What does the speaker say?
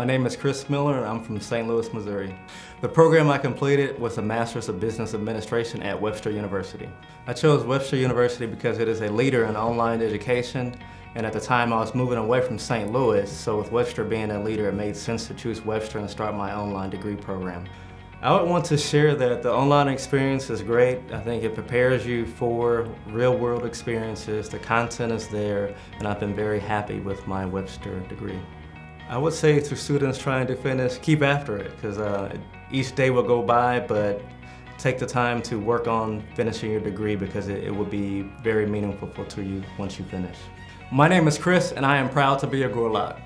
My name is Chris Miller and I'm from St. Louis, Missouri. The program I completed was a Master's of Business Administration at Webster University. I chose Webster University because it is a leader in online education and at the time I was moving away from St. Louis, so with Webster being a leader, it made sense to choose Webster and start my online degree program. I would want to share that the online experience is great. I think it prepares you for real world experiences. The content is there, and I've been very happy with my Webster degree. I would say to students trying to finish, keep after it, because uh, each day will go by, but take the time to work on finishing your degree because it, it will be very meaningful to you once you finish. My name is Chris, and I am proud to be a Gorlok.